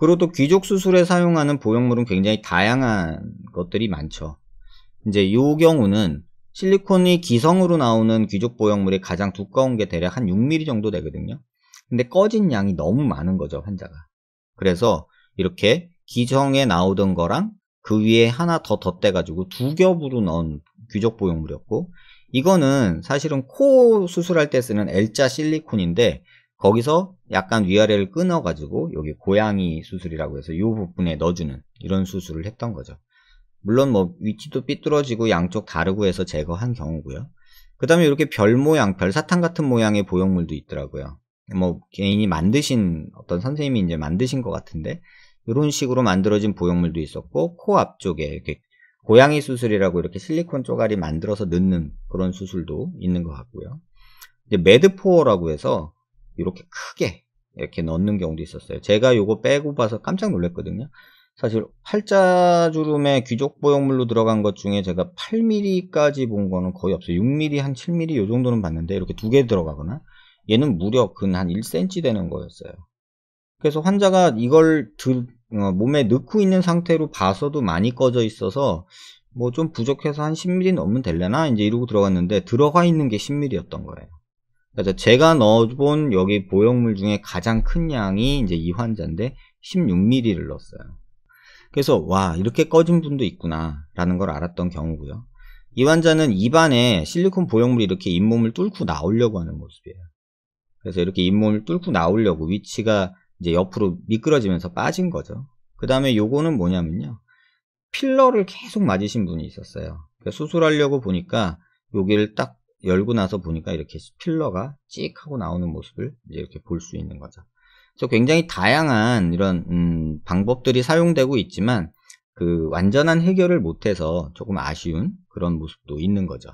그리고 또 귀족 수술에 사용하는 보형물은 굉장히 다양한 것들이 많죠. 이제 이 경우는 실리콘이 기성으로 나오는 귀족 보형물이 가장 두꺼운 게 대략 한 6mm 정도 되거든요. 근데 꺼진 양이 너무 많은 거죠, 환자가. 그래서 이렇게 기성에 나오던 거랑 그 위에 하나 더 덧대가지고 두 겹으로 넣은 귀족 보형물이었고 이거는 사실은 코 수술할 때 쓰는 L자 실리콘인데 거기서 약간 위아래를 끊어가지고 여기 고양이 수술이라고 해서 이 부분에 넣어주는 이런 수술을 했던 거죠. 물론 뭐 위치도 삐뚤어지고 양쪽 다르고 해서 제거한 경우고요. 그 다음에 이렇게 별 모양, 별 사탕 같은 모양의 보형물도 있더라고요. 뭐 개인이 만드신 어떤 선생님이 이제 만드신 것 같은데 이런 식으로 만들어진 보형물도 있었고 코 앞쪽에 이렇게 고양이 수술이라고 이렇게 실리콘 쪼가리 만들어서 넣는 그런 수술도 있는 것 같고요. 이제 Medpor라고 해서 이렇게 크게 이렇게 넣는 경우도 있었어요. 제가 요거 빼고 봐서 깜짝 놀랐거든요. 사실 팔자주름에 귀족 보형물로 들어간 것 중에 제가 8mm까지 본 거는 거의 없어요. 6mm, 한 7mm 요 정도는 봤는데 이렇게 두 개 들어가거나 얘는 무려 근 한 1cm 되는 거였어요. 그래서 환자가 이걸 들, 어, 몸에 넣고 있는 상태로 봐서도 많이 꺼져 있어서 뭐 좀 부족해서 한 10mm 넘으면 될려나 이제 이러고 들어갔는데 들어가 있는 게 10mm였던 거예요. 그래서 제가 넣어본 여기 보형물 중에 가장 큰 양이 이제 이 환자인데 16mm를 넣었어요. 그래서 와 이렇게 꺼진 분도 있구나 라는 걸 알았던 경우고요. 이 환자는 입안에 실리콘 보형물이 이렇게 잇몸을 뚫고 나오려고 하는 모습이에요. 그래서 이렇게 잇몸을 뚫고 나오려고 위치가 이제 옆으로 미끄러지면서 빠진 거죠. 그 다음에 요거는 뭐냐면요. 필러를 계속 맞으신 분이 있었어요. 그러니까 수술하려고 보니까 여기를 딱 열고 나서 보니까 이렇게 필러가 찍 하고 나오는 모습을 이렇게 볼 수 있는 거죠. 그래서 굉장히 다양한 이런 음, 방법들이 사용되고 있지만 그 완전한 해결을 못해서 조금 아쉬운 그런 모습도 있는 거죠.